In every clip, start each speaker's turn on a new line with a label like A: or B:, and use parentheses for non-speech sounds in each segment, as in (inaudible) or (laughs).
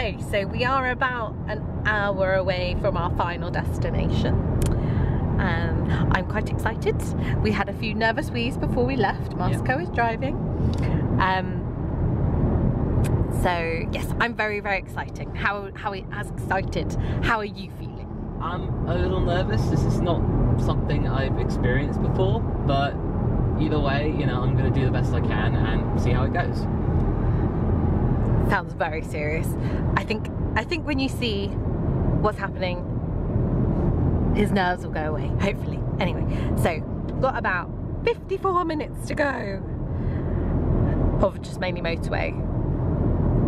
A: Okay, so we are about an hour away from our final destination. And I'm quite excited. We had a few nervous wees before we left. Masako is driving. Um, so yes, I'm very, very exciting. How, how as excited? How are you feeling?
B: I'm a little nervous. This is not something I've experienced before, but either way, you know, I'm going to do the best I can and see how it goes.
A: Sounds very serious. I think I think when you see what's happening, his nerves will go away, hopefully. Anyway, so got about 54 minutes to go of just mainly motorway.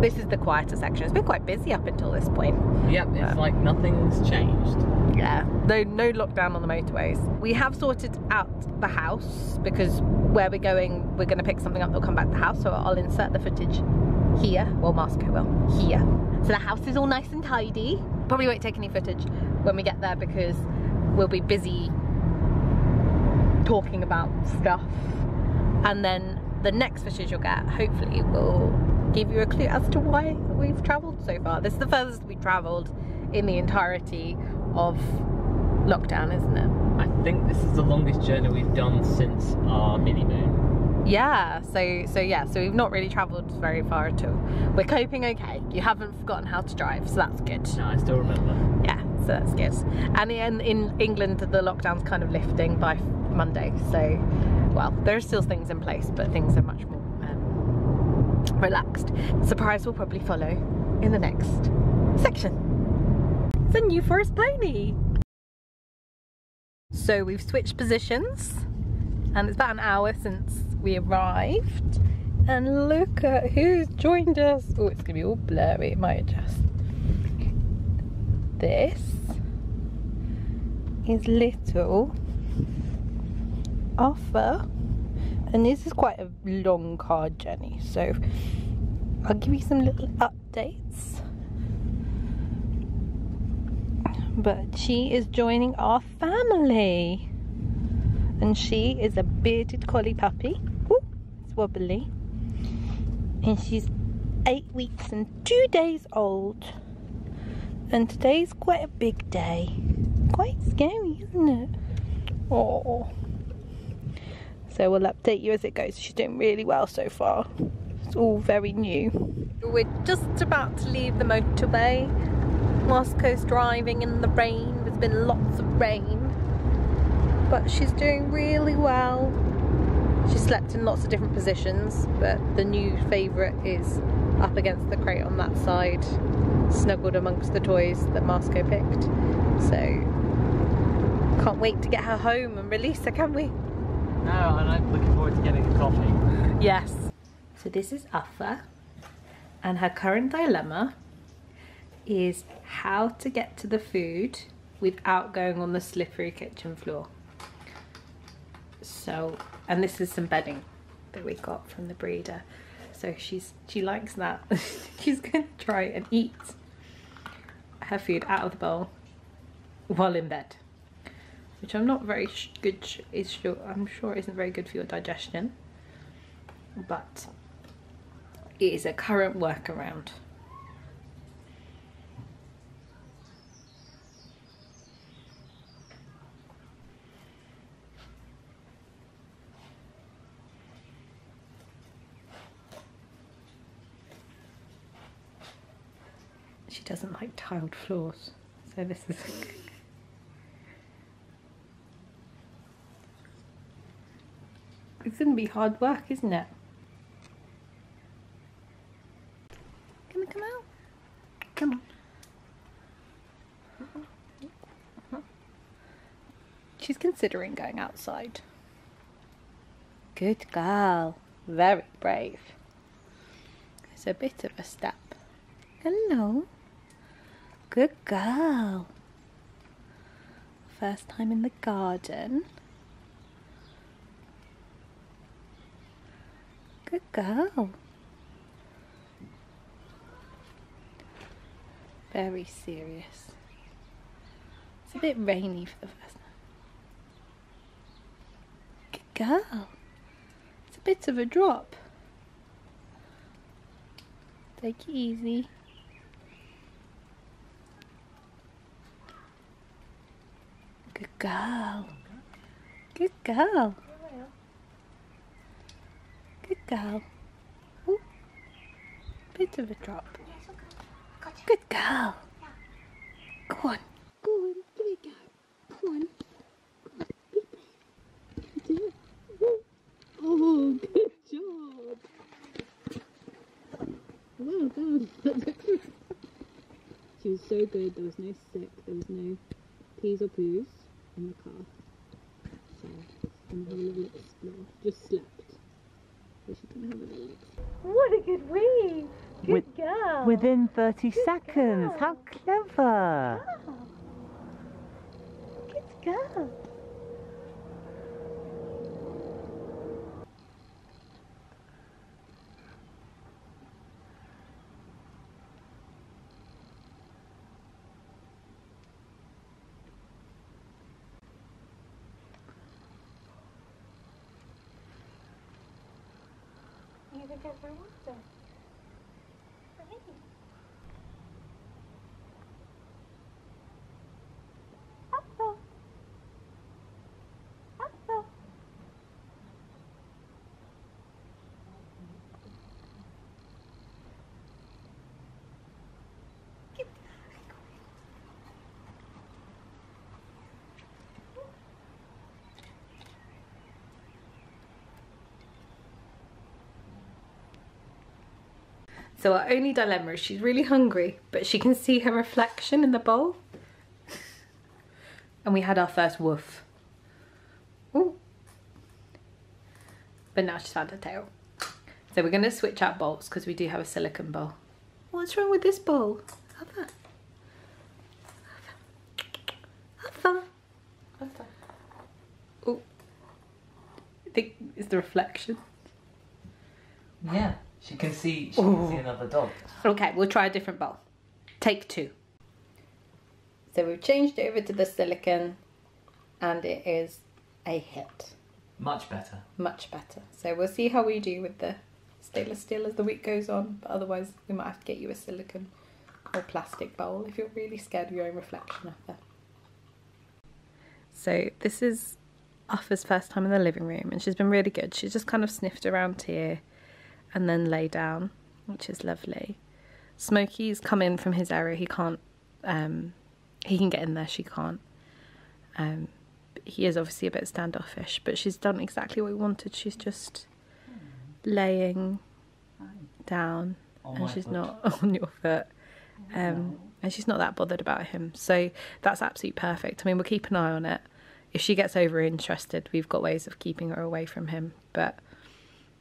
A: This is the quieter section. It's been quite busy up until this point.
B: Yep, it's um, like nothing's changed.
A: Yeah, no, no lockdown on the motorways. We have sorted out the house because where we're going, we're going to pick something up that'll come back to the house. So I'll insert the footage here. Well, Masako will. Here. So the house is all nice and tidy. Probably won't take any footage when we get there because we'll be busy talking about stuff. And then the next footage you'll get, hopefully, will give you a clue as to why we've travelled so far. This is the furthest we've travelled in the entirety of lockdown, isn't it?
B: I think this is the longest journey we've done since our mini moon.
A: Yeah, so so yeah, so we've not really travelled very far at all. We're coping okay. You haven't forgotten how to drive, so that's good.
B: No, I still remember.
A: Yeah, so that's good. And in, in England, the lockdown's kind of lifting by Monday, so well, there are still things in place, but things are much more um, relaxed. Surprise will probably follow in the next section. It's a new forest pony. So we've switched positions and it's about an hour since we arrived and look at who's joined us. Oh, it's gonna be all blurry, it might adjust. This is little Uffa and this is quite a long car journey so I'll give you some little updates but she is joining our family and she is a bearded collie puppy. Ooh, it's wobbly. And she's eight weeks and two days old. And today's quite a big day. Quite scary isn't it? Oh so we'll update you as it goes. She's doing really well so far. It's all very new. We're just about to leave the motorway. Masako's driving in the rain. There's been lots of rain. But she's doing really well. She slept in lots of different positions, but the new favourite is up against the crate on that side, snuggled amongst the toys that Masako picked. So, can't wait to get her home and release her, can we?
B: No, and I'm looking forward to getting a coffee.
A: Yes. So this is Uffa, and her current dilemma is how to get to the food without going on the slippery kitchen floor. So, and this is some bedding that we got from the breeder. So she's she likes that. (laughs) she's to try and eat her food out of the bowl while in bed, which I'm not very good. Is sure I'm sure isn't very good for your digestion, but it is a current workaround. She doesn't like tiled floors. So this is (laughs) it's gonna be hard work isn't it? Come on come out? Come on. She's considering going outside. Good girl. Very brave. It's a bit of a step. Hello Good girl. First time in the garden. Good girl. Very serious. It's a bit rainy for the first time. Good girl. It's a bit of a drop. Take it easy. Girl. Good girl. Good girl. Ooh. Bit of a drop. Good girl. Go on. Go on. Give it a go. Come on.
C: Oh, good job. Well done. (laughs) she was so good. There was no sick. There was no peas or poos in the car. So, she's gonna have a little explore. Just slept. So she's gonna have a little explore.
A: What a good wee. Good
D: With-
A: girl.
D: Within 30 seconds.
A: girl.
D: How clever.
A: Good girl. You think I water? Apple. So our only dilemma is she's really hungry, but she can see her reflection in the bowl. and we had our first woof. Ooh. But now she's found her tail. So we're gonna switch out bowls because we do have a silicone bowl. What's wrong with this bowl? Uffa. Oh. I think it's the reflection.
B: Yeah, she can see. She can see another dog.
A: Okay, we'll try a different bowl. Take two. So we've changed over to the silicone and it is a hit.
B: Much better.
A: Much better. So we'll see how we do with the stainless steel as the week goes on, but otherwise we might have to get you a silicone or plastic bowl if you're really scared of your own reflection up there. So this is Uffa's first time in the living room and she's been really good. She's just kind of sniffed around here and then lay down, which is lovely. Smokey's come in from his area. He can't. Um, he can get in there. She can't. Um, he is obviously a bit standoffish, but she's done exactly what we wanted. She's just laying down,
B: On
A: and she's
B: foot.
A: not (laughs) on your foot. Um, and she's not that bothered about him. So that's absolutely perfect. I mean, we'll keep an eye on it. If she gets over interested, we've got ways of keeping her away from him. But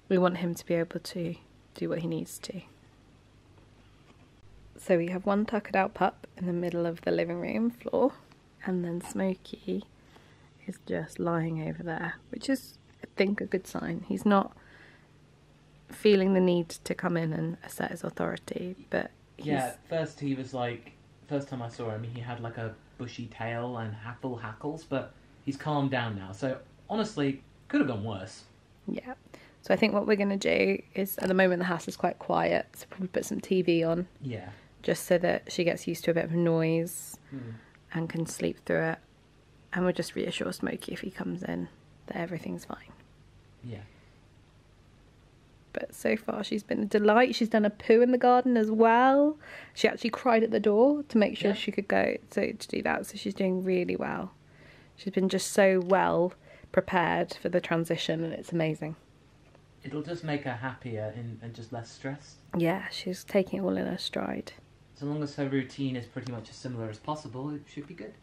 A: we want him to be able to do what he needs to. So we have one tuckered out pup in the middle of the living room floor, and then Smokey is just lying over there, which is, I think, a good sign. He's not feeling the need to come in and assert his authority, but he's,
B: Yeah, first he was like, first time I saw him, he had like a bushy tail and hackle hackles, but he's calmed down now. So honestly, could have gone worse.
A: Yeah. So I think what we're going to do is, at the moment, the house is quite quiet, so probably put some TV on
B: Yeah.
A: just so that she gets used to a bit of noise
B: Hmm.
A: and can sleep through it. And we'll just reassure Smokey if he comes in that everything's fine.
B: Yeah.
A: But so far, she's been a delight. She's done a poo in the garden as well. She actually cried at the door to make sure
B: Yeah.
A: she could go so to do that. So she's doing really well. She's been just so well prepared for the transition, and it's amazing.
B: It'll just make her happier and, and just less stressed.
A: Yeah, she's taking it all in her stride.
B: So long as her routine is pretty much as similar as possible, it should be good.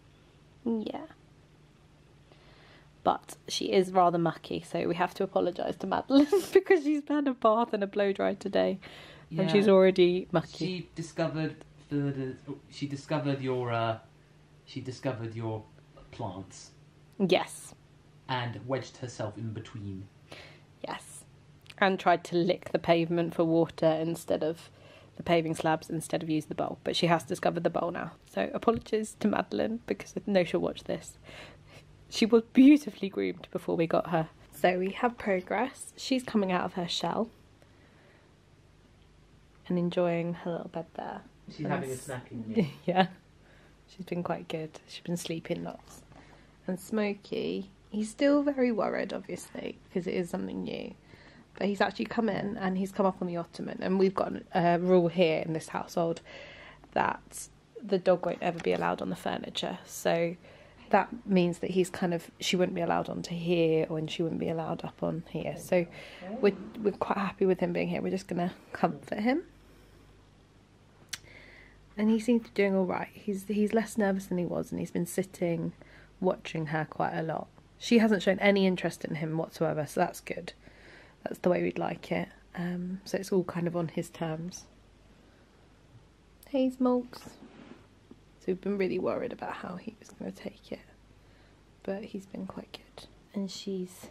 A: Yeah. But she is rather mucky, so we have to apologise to Madeline (laughs) because she's had a bath and a blow dry today, and she's already mucky.
B: She discovered the, she discovered your uh, she discovered your plants
A: Yes,
B: and wedged herself in between.
A: yes, and tried to lick the pavement for water instead of the paving slabs instead of use the bowl. But she has discovered the bowl now, so apologies to Madeline because I know she'll watch this. She was beautifully groomed before we got her. So we have progress. She's coming out of her shell and enjoying her little bed there.
B: She's having a
A: Nice.
B: snack in here. (laughs)
A: yeah. She's been quite good. She's been sleeping lots. And Smokey, he's still very worried, obviously, because it is something new. But he's actually come in and he's come up on the ottoman. And we've got a rule here in this household that the dog won't ever be allowed on the furniture. So that means that he's kind of she wouldn't be allowed onto here or and she wouldn't be allowed up on here. So we're we're quite happy with him being here. We're just gonna comfort him. And he seems to be doing all right. He's he's less nervous than he was, and he's been sitting, watching her quite a lot. She hasn't shown any interest in him whatsoever, so that's good. That's the way we'd like it. Um, so it's all kind of on his terms. Hey, Smokes. So we've been really worried about how he was going to take it, but he's been quite good. And she's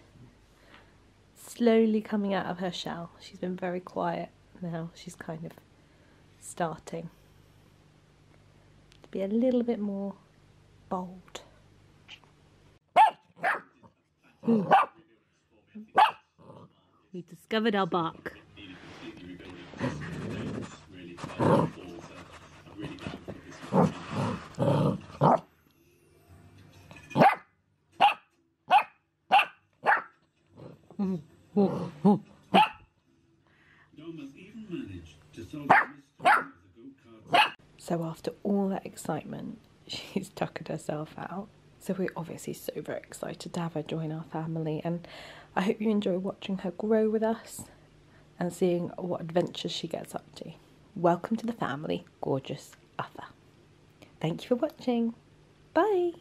A: slowly coming out of her shell. She's been very quiet now. She's kind of starting to be a little bit more bold. (laughs) We discovered our bark. So after all that excitement, (laughs) she's tuckered herself out. So we're obviously so very excited to have her join our family, and I hope you enjoy watching her grow with us and seeing what adventures she gets up to. Welcome to the family, gorgeous Uffa. Thank you for watching. Bye.